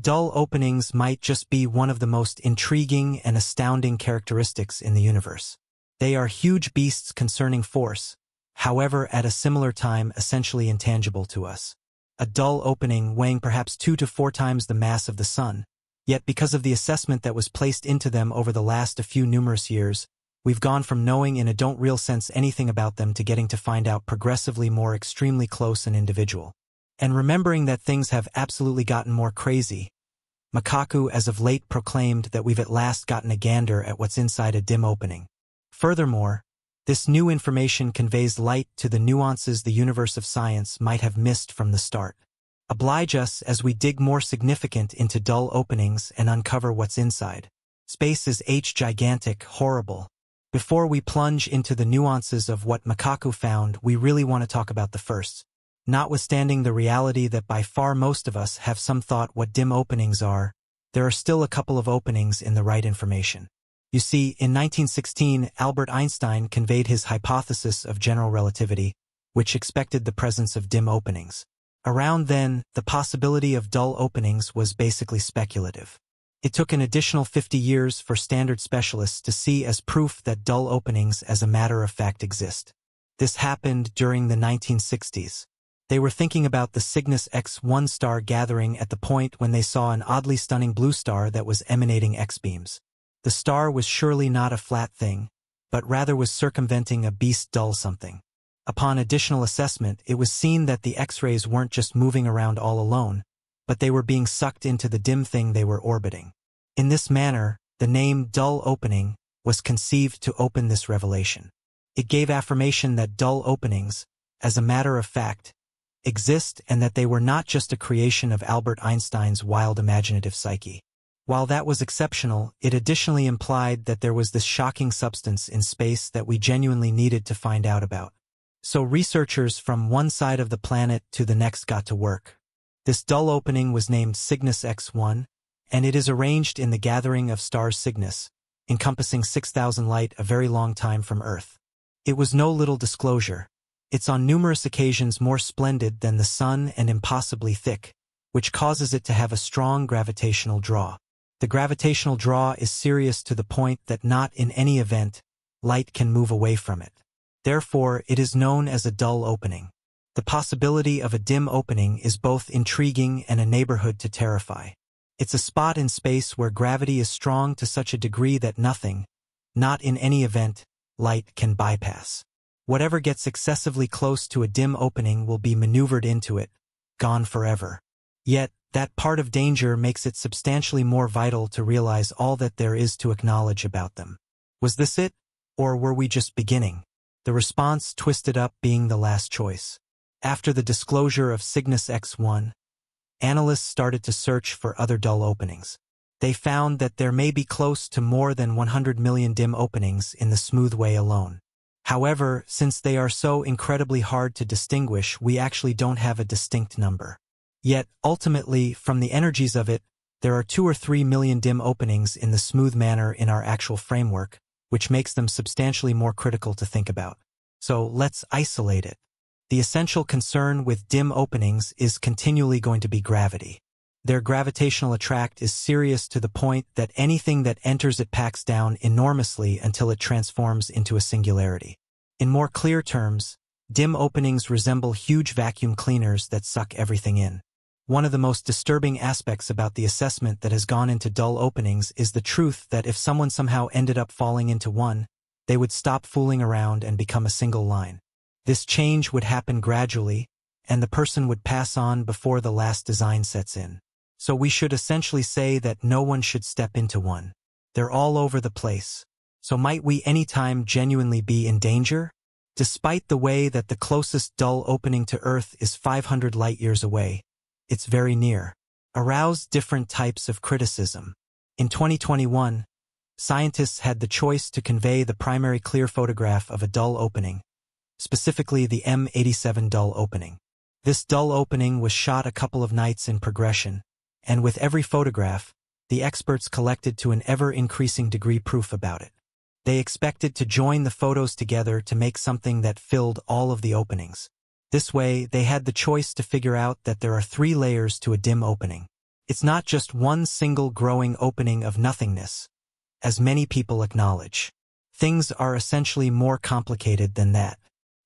dull openings might just be one of the most intriguing and astounding characteristics in the universe. They are huge beasts concerning force, however at a similar time essentially intangible to us. A dull opening weighing perhaps two to four times the mass of the sun, yet because of the assessment that was placed into them over the last a few numerous years, we've gone from knowing in a don't real sense anything about them to getting to find out progressively more extremely close and individual. And remembering that things have absolutely gotten more crazy, Makaku as of late proclaimed that we've at last gotten a gander at what's inside a dim opening. Furthermore, this new information conveys light to the nuances the universe of science might have missed from the start. Oblige us as we dig more significant into dull openings and uncover what's inside. Space is H gigantic, horrible. Before we plunge into the nuances of what Makaku found, we really want to talk about the first. Notwithstanding the reality that by far most of us have some thought what dim openings are, there are still a couple of openings in the right information. You see, in 1916, Albert Einstein conveyed his hypothesis of general relativity, which expected the presence of dim openings. Around then, the possibility of dull openings was basically speculative. It took an additional 50 years for standard specialists to see as proof that dull openings as a matter of fact exist. This happened during the 1960s. They were thinking about the Cygnus X-1 star gathering at the point when they saw an oddly stunning blue star that was emanating X-beams. The star was surely not a flat thing, but rather was circumventing a beast dull something. Upon additional assessment, it was seen that the X-rays weren't just moving around all alone, but they were being sucked into the dim thing they were orbiting. In this manner, the name dull opening was conceived to open this revelation. It gave affirmation that dull openings, as a matter of fact, exist and that they were not just a creation of Albert Einstein's wild imaginative psyche. While that was exceptional, it additionally implied that there was this shocking substance in space that we genuinely needed to find out about. So researchers from one side of the planet to the next got to work. This dull opening was named Cygnus X1, and it is arranged in the gathering of stars Cygnus, encompassing 6,000 light a very long time from Earth. It was no little disclosure, it's on numerous occasions more splendid than the sun and impossibly thick, which causes it to have a strong gravitational draw. The gravitational draw is serious to the point that not in any event, light can move away from it. Therefore, it is known as a dull opening. The possibility of a dim opening is both intriguing and a neighborhood to terrify. It's a spot in space where gravity is strong to such a degree that nothing, not in any event, light can bypass. Whatever gets excessively close to a dim opening will be maneuvered into it, gone forever. Yet, that part of danger makes it substantially more vital to realize all that there is to acknowledge about them. Was this it? Or were we just beginning? The response twisted up being the last choice. After the disclosure of Cygnus X1, analysts started to search for other dull openings. They found that there may be close to more than 100 million dim openings in the smooth way alone. However, since they are so incredibly hard to distinguish, we actually don't have a distinct number. Yet, ultimately, from the energies of it, there are two or three million dim openings in the smooth manner in our actual framework, which makes them substantially more critical to think about. So let's isolate it. The essential concern with dim openings is continually going to be gravity. Their gravitational attract is serious to the point that anything that enters it packs down enormously until it transforms into a singularity. In more clear terms, dim openings resemble huge vacuum cleaners that suck everything in. One of the most disturbing aspects about the assessment that has gone into dull openings is the truth that if someone somehow ended up falling into one, they would stop fooling around and become a single line. This change would happen gradually, and the person would pass on before the last design sets in. So we should essentially say that no one should step into one. They're all over the place, so might we anytime genuinely be in danger? Despite the way that the closest dull opening to Earth is 500 light-years away, it's very near. Arouse different types of criticism. In 2021, scientists had the choice to convey the primary clear photograph of a dull opening, specifically the M87 dull opening. This dull opening was shot a couple of nights in progression, and with every photograph, the experts collected to an ever-increasing degree proof about it. They expected to join the photos together to make something that filled all of the openings. This way, they had the choice to figure out that there are three layers to a dim opening. It's not just one single growing opening of nothingness, as many people acknowledge. Things are essentially more complicated than that.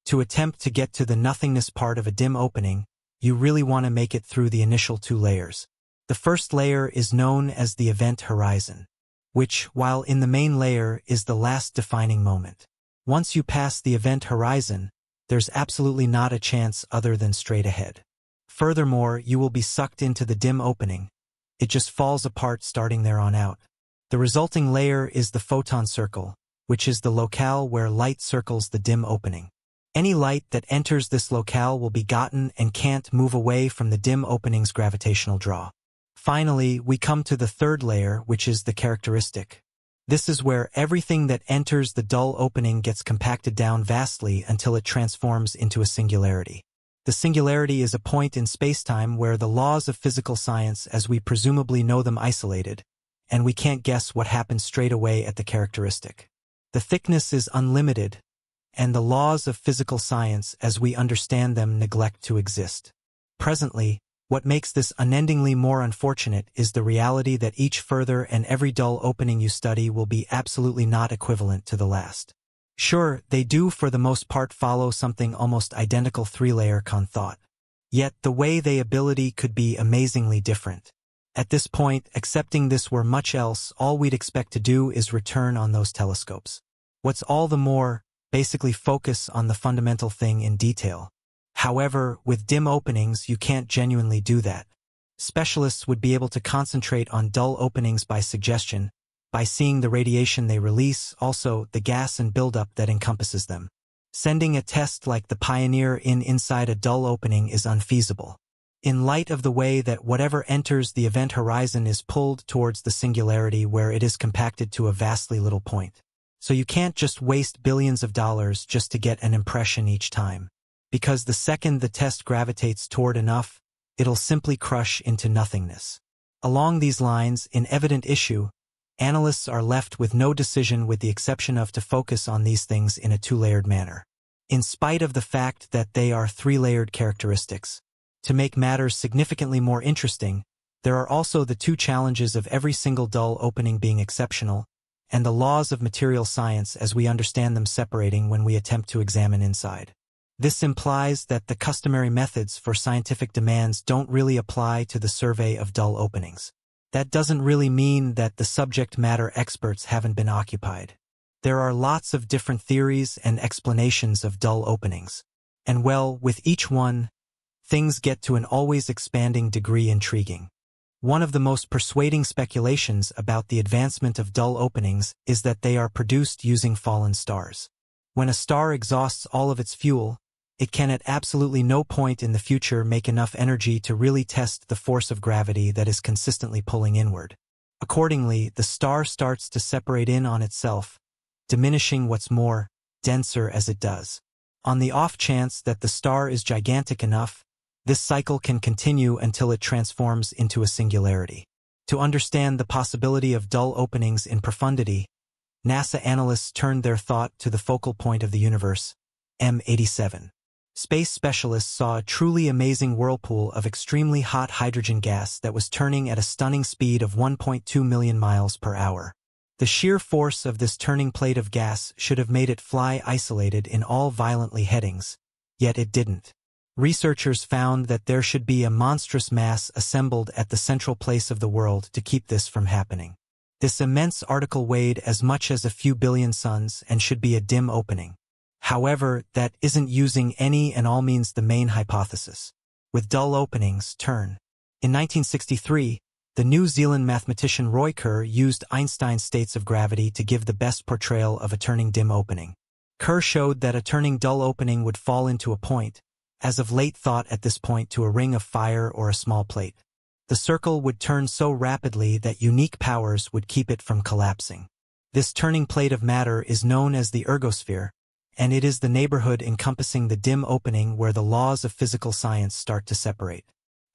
To attempt to get to the nothingness part of a dim opening, you really want to make it through the initial two layers. The first layer is known as the event horizon, which, while in the main layer, is the last defining moment. Once you pass the event horizon, there's absolutely not a chance other than straight ahead. Furthermore, you will be sucked into the dim opening. It just falls apart starting there on out. The resulting layer is the photon circle, which is the locale where light circles the dim opening. Any light that enters this locale will be gotten and can't move away from the dim opening's gravitational draw. Finally, we come to the third layer, which is the characteristic. This is where everything that enters the dull opening gets compacted down vastly until it transforms into a singularity. The singularity is a point in spacetime where the laws of physical science as we presumably know them isolated, and we can't guess what happens straight away at the characteristic. The thickness is unlimited, and the laws of physical science as we understand them neglect to exist. Presently, what makes this unendingly more unfortunate is the reality that each further and every dull opening you study will be absolutely not equivalent to the last. Sure, they do for the most part follow something almost identical three-layer con thought. Yet the way they ability could be amazingly different. At this point, accepting this were much else, all we'd expect to do is return on those telescopes. What's all the more, basically focus on the fundamental thing in detail. However, with dim openings, you can't genuinely do that. Specialists would be able to concentrate on dull openings by suggestion, by seeing the radiation they release, also the gas and buildup that encompasses them. Sending a test like the Pioneer in inside a dull opening is unfeasible. In light of the way that whatever enters the event horizon is pulled towards the singularity where it is compacted to a vastly little point. So you can't just waste billions of dollars just to get an impression each time because the second the test gravitates toward enough, it'll simply crush into nothingness. Along these lines, in evident issue, analysts are left with no decision with the exception of to focus on these things in a two-layered manner. In spite of the fact that they are three-layered characteristics, to make matters significantly more interesting, there are also the two challenges of every single dull opening being exceptional, and the laws of material science as we understand them separating when we attempt to examine inside. This implies that the customary methods for scientific demands don't really apply to the survey of dull openings. That doesn't really mean that the subject matter experts haven't been occupied. There are lots of different theories and explanations of dull openings. And well, with each one, things get to an always expanding degree intriguing. One of the most persuading speculations about the advancement of dull openings is that they are produced using fallen stars. When a star exhausts all of its fuel, it can at absolutely no point in the future make enough energy to really test the force of gravity that is consistently pulling inward. Accordingly, the star starts to separate in on itself, diminishing what's more, denser as it does. On the off chance that the star is gigantic enough, this cycle can continue until it transforms into a singularity. To understand the possibility of dull openings in profundity, NASA analysts turned their thought to the focal point of the universe, M87. Space specialists saw a truly amazing whirlpool of extremely hot hydrogen gas that was turning at a stunning speed of 1.2 million miles per hour. The sheer force of this turning plate of gas should have made it fly isolated in all violently headings, yet it didn't. Researchers found that there should be a monstrous mass assembled at the central place of the world to keep this from happening. This immense article weighed as much as a few billion suns and should be a dim opening. However, that isn't using any and all means the main hypothesis. With dull openings, turn. In 1963, the New Zealand mathematician Roy Kerr used Einstein's states of gravity to give the best portrayal of a turning dim opening. Kerr showed that a turning dull opening would fall into a point, as of late thought at this point to a ring of fire or a small plate. The circle would turn so rapidly that unique powers would keep it from collapsing. This turning plate of matter is known as the ergosphere, and it is the neighborhood encompassing the dim opening where the laws of physical science start to separate.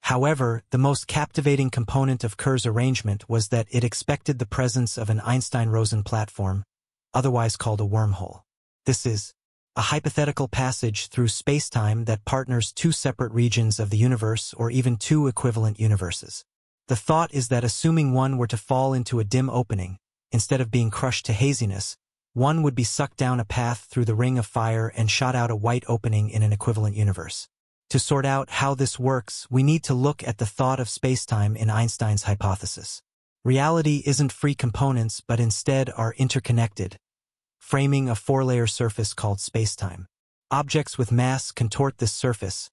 However, the most captivating component of Kerr's arrangement was that it expected the presence of an Einstein-Rosen platform, otherwise called a wormhole. This is a hypothetical passage through spacetime that partners two separate regions of the universe or even two equivalent universes. The thought is that assuming one were to fall into a dim opening, instead of being crushed to haziness, one would be sucked down a path through the ring of fire and shot out a white opening in an equivalent universe. To sort out how this works, we need to look at the thought of spacetime in Einstein's hypothesis. Reality isn't free components, but instead are interconnected, framing a four-layer surface called spacetime. Objects with mass contort this surface,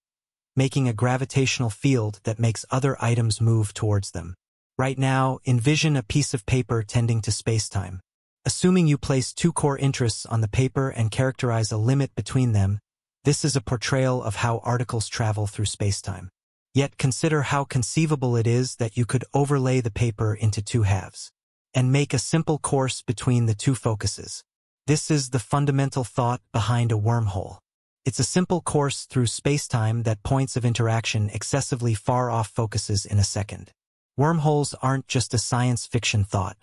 making a gravitational field that makes other items move towards them. Right now, envision a piece of paper tending to spacetime. Assuming you place two core interests on the paper and characterize a limit between them, this is a portrayal of how articles travel through spacetime. Yet consider how conceivable it is that you could overlay the paper into two halves and make a simple course between the two focuses. This is the fundamental thought behind a wormhole. It's a simple course through spacetime that points of interaction excessively far off focuses in a second. Wormholes aren't just a science fiction thought.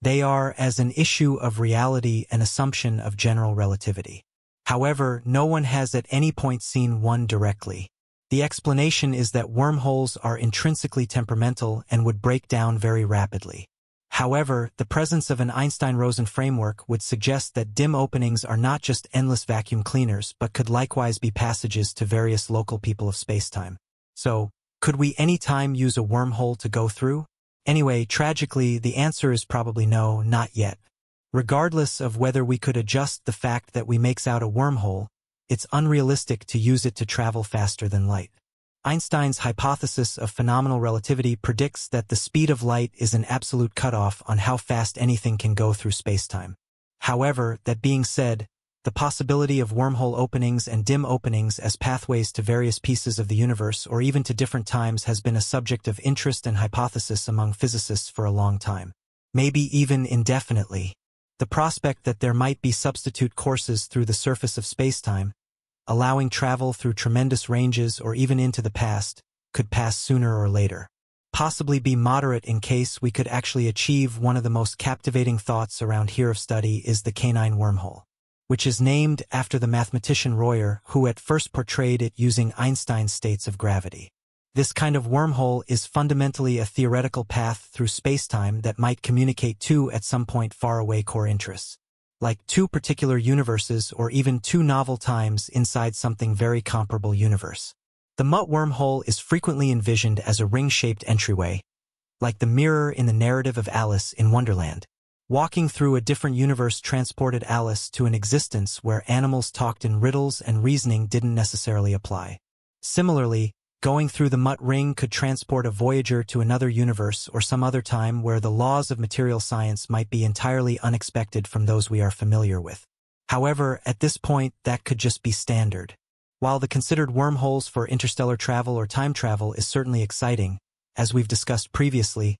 They are as an issue of reality an assumption of general relativity. However, no one has at any point seen one directly. The explanation is that wormholes are intrinsically temperamental and would break down very rapidly. However, the presence of an Einstein-Rosen framework would suggest that dim openings are not just endless vacuum cleaners but could likewise be passages to various local people of spacetime. So, could we any time use a wormhole to go through? Anyway, tragically, the answer is probably no, not yet. Regardless of whether we could adjust the fact that we makes out a wormhole, it's unrealistic to use it to travel faster than light. Einstein's hypothesis of phenomenal relativity predicts that the speed of light is an absolute cutoff on how fast anything can go through spacetime. However, that being said, the possibility of wormhole openings and dim openings as pathways to various pieces of the universe or even to different times has been a subject of interest and hypothesis among physicists for a long time. Maybe even indefinitely. The prospect that there might be substitute courses through the surface of spacetime, allowing travel through tremendous ranges or even into the past, could pass sooner or later. Possibly be moderate in case we could actually achieve one of the most captivating thoughts around here of study is the canine wormhole, which is named after the mathematician Roy Kerr, who at first portrayed it using Einstein's states of gravity. This kind of wormhole is fundamentally a theoretical path through spacetime that might communicate two at some point far away core interests like two particular universes or even two novel times inside something very comparable universe. The Mutt wormhole is frequently envisioned as a ring-shaped entryway, like the mirror in the narrative of Alice in Wonderland. Walking through a different universe transported Alice to an existence where animals talked in riddles and reasoning didn't necessarily apply. Similarly, Going through the Mutt ring could transport a Voyager to another universe or some other time where the laws of material science might be entirely unexpected from those we are familiar with. However, at this point, that could just be standard. While the considered wormholes for interstellar travel or time travel is certainly exciting, as we've discussed previously,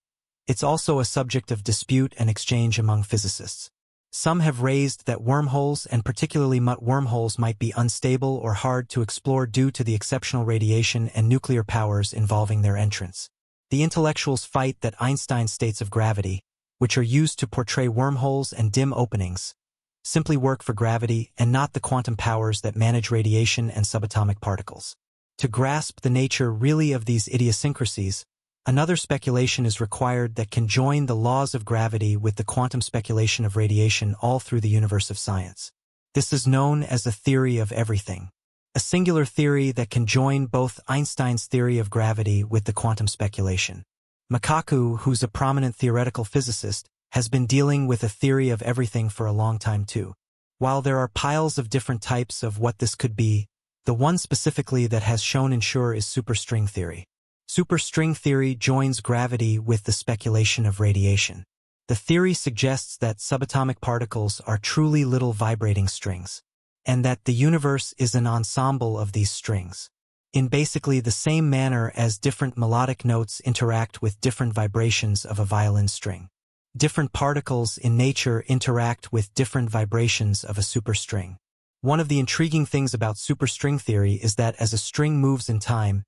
it's also a subject of dispute and exchange among physicists. Some have raised that wormholes, and particularly Mutt wormholes, might be unstable or hard to explore due to the exceptional radiation and nuclear powers involving their entrance. The intellectuals fight that Einstein's states of gravity, which are used to portray wormholes and dim openings, simply work for gravity and not the quantum powers that manage radiation and subatomic particles. To grasp the nature really of these idiosyncrasies, Another speculation is required that can join the laws of gravity with the quantum speculation of radiation all through the universe of science. This is known as a theory of everything, a singular theory that can join both Einstein's theory of gravity with the quantum speculation. Makaku, who's a prominent theoretical physicist, has been dealing with a theory of everything for a long time too. While there are piles of different types of what this could be, the one specifically that has shown in sure is superstring theory. Superstring theory joins gravity with the speculation of radiation. The theory suggests that subatomic particles are truly little vibrating strings, and that the universe is an ensemble of these strings. In basically the same manner as different melodic notes interact with different vibrations of a violin string. Different particles in nature interact with different vibrations of a superstring. One of the intriguing things about superstring theory is that as a string moves in time,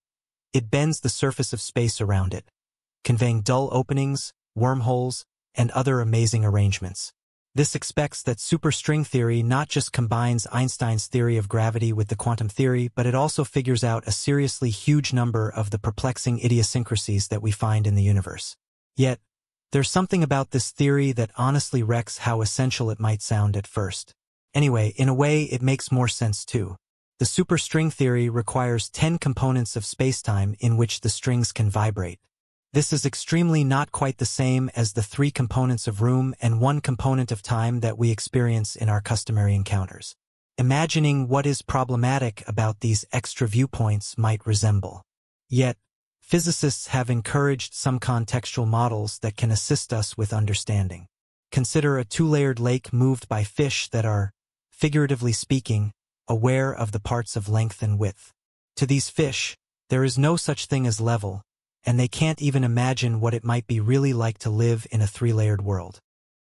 it bends the surface of space around it, conveying dull openings, wormholes, and other amazing arrangements. This expects that superstring theory not just combines Einstein's theory of gravity with the quantum theory, but it also figures out a seriously huge number of the perplexing idiosyncrasies that we find in the universe. Yet, there's something about this theory that honestly wrecks how essential it might sound at first. Anyway, in a way, it makes more sense too. The superstring theory requires 10 components of spacetime in which the strings can vibrate. This is extremely not quite the same as the three components of room and one component of time that we experience in our customary encounters. Imagining what is problematic about these extra viewpoints might resemble. Yet, physicists have encouraged some contextual models that can assist us with understanding. Consider a two-layered lake moved by fish that are, figuratively speaking, aware of the parts of length and width. To these fish, there is no such thing as level, and they can't even imagine what it might be really like to live in a three-layered world.